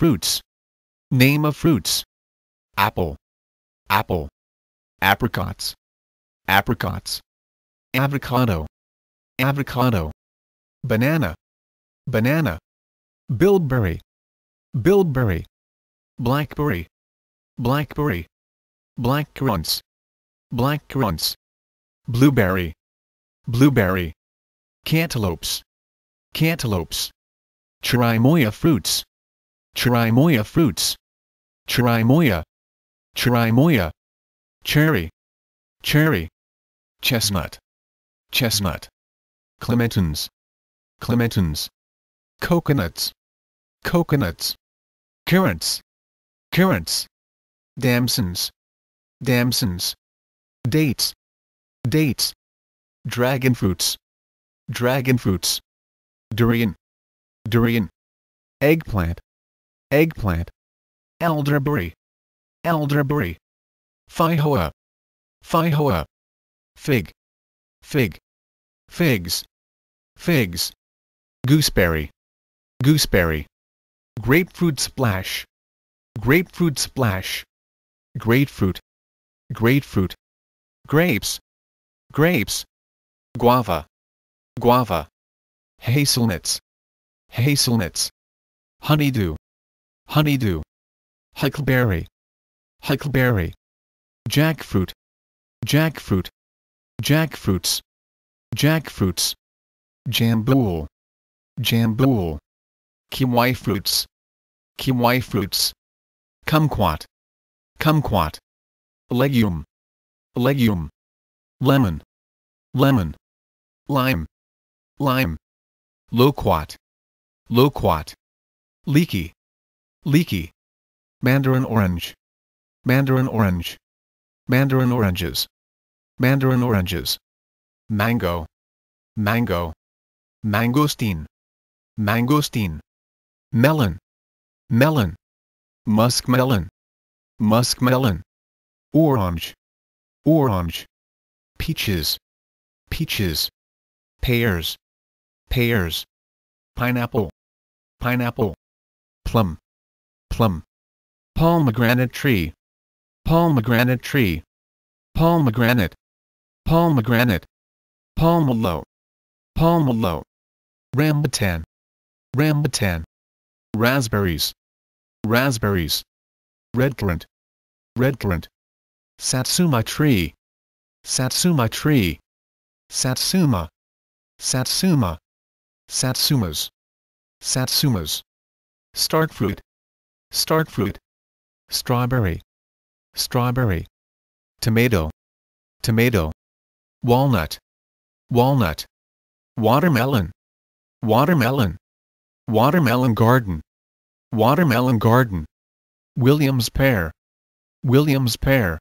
Fruits. Name of fruits. Apple. Apple. Apricots. Apricots. Avocado. Avocado. Banana. Banana. Bilberry. Bilberry. Blackberry. Blackberry. Blackcurrants. Blackcurrants. Blueberry. Blueberry. Cantaloupes. Cantaloupes. Chirimoya fruits. Chirimoya fruits. Chirimoya. Chirimoya. Cherry. Cherry. Chestnut. Chestnut. Clementines. Clementines. Coconuts. Coconuts. Currants. Currants. Damsons. Damsons. Dates. Dates. Dragon fruits. Dragon fruits. Durian. Durian. Eggplant. Eggplant. Elderberry. Elderberry. Feijoa. Feijoa. Fig. Fig. Figs. Figs. Gooseberry. Gooseberry. Grapefruit splash. Grapefruit splash. Grapefruit. Grapefruit. Grapes. Grapes. Guava. Guava. Hazelnuts. Hazelnuts. Honeydew. Honeydew. Huckleberry. Huckleberry. Jackfruit. Jackfruit. Jackfruits. Jackfruits. Jambool. Jambool. Kiwi fruits. Kiwi fruits. Kumquat. Kumquat. Legume. Legume. Lemon. Lemon. Lime. Lime. Loquat. Loquat. Lychee. Lychee. Mandarin orange. Mandarin orange. Mandarin oranges. Mandarin oranges. Mango. Mango. Mangosteen. Mangosteen. Melon. Melon. Muskmelon. Muskmelon. Orange. Orange. Peaches. Peaches. Pears. Pears. Pineapple. Pineapple. Plum. Plum. Pomegranate tree. Pomegranate tree. Pomegranate. Pomegranate. Pomelo. Pomelo. Rambutan. Rambutan. Raspberries. Raspberries. Redcurrant. Redcurrant. Satsuma tree. Satsuma tree. Satsuma. Satsuma. Satsumas. Satsumas. Starfruit. Starfruit. Strawberry. Strawberry. Tomato. Tomato. Walnut. Walnut. Watermelon. Watermelon. Watermelon garden. Watermelon garden. Williams pear. Williams pear.